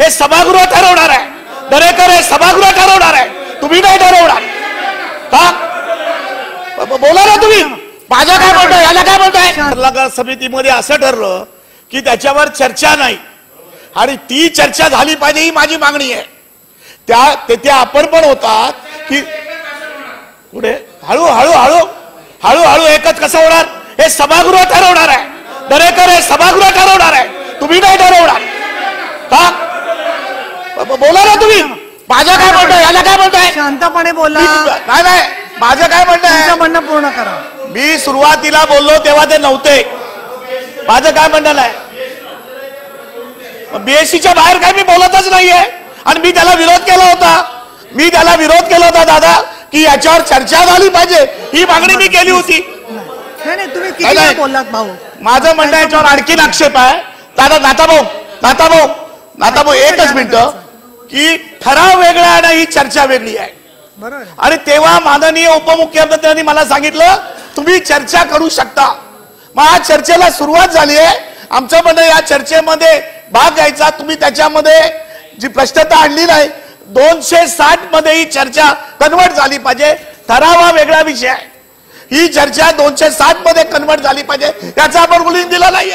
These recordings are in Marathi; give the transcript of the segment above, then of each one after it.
हे सभागृह ठरवणार आहे. दरेकर हे सभागृह ठरवणार आहे. तुम्ही नाही ठरवणार. का बोला ना तुम्ही. माझ्या काय म्हणतोय? याला काय म्हणताय? सल्लागार समितीमध्ये असं ठरलं की त्याच्यावर चर्चा नाही. आणि ती चर्चा झाली पाहिजे ही माझी मागणी आहे. त्या तेथे आपण पण होतात की पुढे हळू हळू हळू. हळूहळू एकच कसं होणार? हे सभागृह ठरवणार आहे. दरेकर हे सभागृह ठरवणार आहे तुम्ही नाही ठरवणार का ब- ब- बोला ना तुम्ही? माझं काय म्हणताय? याला काय म्हणताय? शांतपणे बोला. मी- नाही नाही. माझं काय म्हणणं आहे? म्हणणं पूर्ण करा. मी सुरुवातीला बोललो तेव्हा ते नव्हते. माझं काय म्हणणं आहे? बीएससीच्या बाहेर काय मी बोलतच नाहीये. आणि मी त्याला विरोध केला होता. मी त्याला विरोध केला होता दादा की याच्यावर चर्चा झाली पाहिजे. ही मागणी मी केली होती. नाही नाही तुम्ही नाही, वेळा. बोललात भाऊ? माझं म्हणणं आहे याच्यावर आणखीन आक्षेप आहे. दादा नाताभाऊ नाताभाऊ नाताभाऊ एकच मिनिट. की ठराव वेगळा आहे आणि ही चर्चा वेगळी आहे. आणि तेव्हा माननीय उपमुख्यमंत्र्यांनी मला सांगितलं तुम्ही चर्चा करू शकता. मग आज चर्चेला सुरुवात झाली आहे. आमचं म्हणणं या चर्चेमध्ये भाग घ्यायचा. तुम्ही त्याच्यामध्ये जी प्रश्नता आणली नाही दोनशे साठमध्ये ही चर्चा कन्वर्ट झाली पाहिजे. ठराव हा वेगळा विषय आहे. ही चर्चा दोनशे साठमध्ये कन्वर्ट झाली पाहिजे. याचं आपण रुलिंग दिलं नाही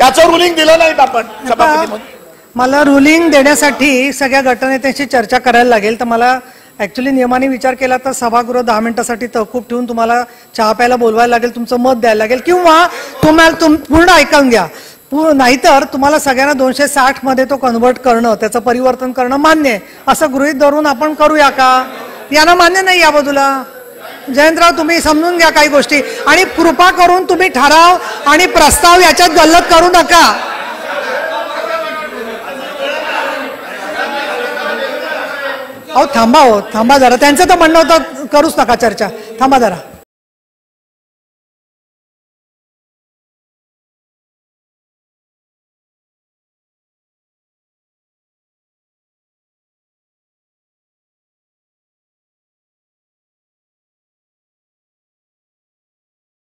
याचं रुलिंग दिलं नाहीत आपण सभापती मला रुलिंग देण्यासाठी सगळ्या गटनेत्यांशी चर्चा करायला लागेल. तर मला ऍक्च्युली नियमाने विचार केला तर सभागृह दहा मिनिटासाठी तहकूब ठेवून तुम्हाला चहा प्यायला बोलवायला लागेल तुमचं मत द्यायला लागेल किंवा तुम्हाला तुम पूर्ण ऐकून घ्या. नाहीतर तुम्हाला सगळ्यांना दोनशे साठमध्ये तो कन्व्हर्ट करणं त्याचं परिवर्तन करणं मान्य आहे. असं गृहित धरून आपण करूया का? यांना मान्य नाही या बाजूला. जयंतराव तुम्ही समजून घ्या काही गोष्टी. आणि कृपा करून तुम्ही ठराव आणि प्रस्ताव याच्यात गल्लत करू नका. अहो थांबा हो थांबा जरा. त्यांचं तर म्हणणं होतं करूच नका चर्चा. थांबा जरा.